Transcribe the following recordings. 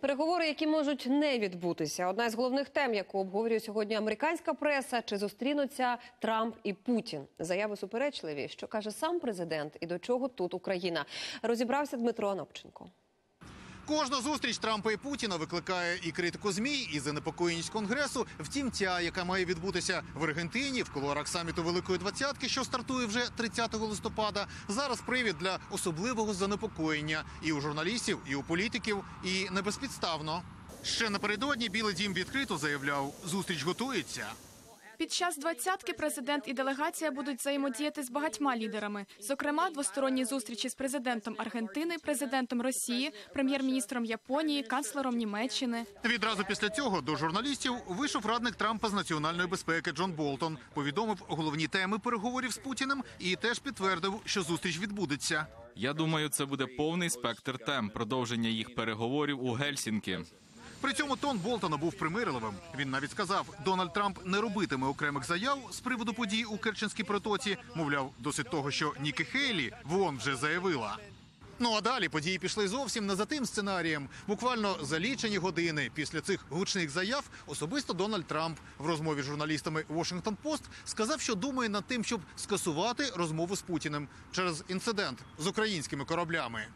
Переговори, які можуть не відбутися. Одна з головних тем, яку обговорює сьогодні американська преса, чи зустрінуться Трамп і Путін. Заяви суперечливі. Що каже сам президент і до чого тут Україна? Розібрався Дмитро Анопченко. Кожна зустріч Трампа і Путіна викликає і критику змі, і занепокоєність конгресу. Втім, ця, яка має відбутися в Аргентині, в кулуарах саміту Великої Двадцятки, що стартує вже 30 листопада, зараз привід для особливого занепокоєння і у журналістів, і у політиків, і не безпідставно. Ще напередодні Білий Дім відкрито заявляв, зустріч готується. Під час двадцятки президент і делегація будуть взаємодіяти з багатьма лідерами, зокрема двосторонні зустрічі з президентом Аргентини, президентом Росії, прем'єр-міністром Японії, канцлером Німеччини. Відразу після цього до журналістів вийшов радник Трампа з національної безпеки Джон Болтон. Повідомив головні теми переговорів з Путіним і теж підтвердив, що зустріч відбудеться. Я думаю, це буде повний спектр тем продовження їх переговорів у Гельсінкі. При цьому тон Болтона був примирливим. Він навіть сказав, Дональд Трамп не робитиме окремих заяв з приводу подій у Керченській протоці. Мовляв, досить того, що Нікі Хейлі в ООН вже заявила. Ну а далі події пішли зовсім не за тим сценарієм. Буквально за лічені години після цих гучних заяв особисто Дональд Трамп в розмові з журналістами Washington Post сказав, що думає над тим, щоб скасувати розмову з Путіним через інцидент з українськими кораблями.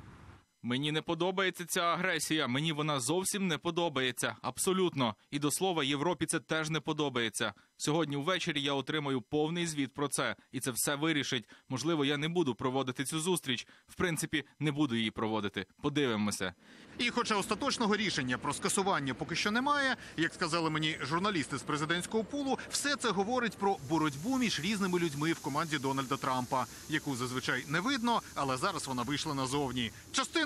Мені не подобається ця агресія. Мені вона зовсім не подобається. Абсолютно. І до слова, Європі це теж не подобається. Сьогодні ввечері я отримаю повний звіт про це, і це все вирішить. Можливо, я не буду проводити цю зустріч. В принципі, не буду її проводити. Подивимося. І, хоча остаточного рішення про скасування поки що немає, як сказали мені журналісти з президентського пулу, все це говорить про боротьбу між різними людьми в команді Дональда Трампа, яку зазвичай не видно, але зараз вона вийшла назовні.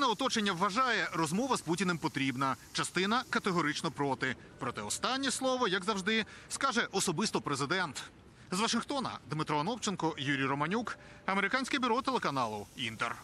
Частина оточення вважає, розмова з Путіним потрібна, частина категорично проти. Проте останнє слово, як завжди, скаже особисто президент. З Вашингтона Дмитро Анопченко, Юрій Романюк, американське бюро телеканалу Інтер.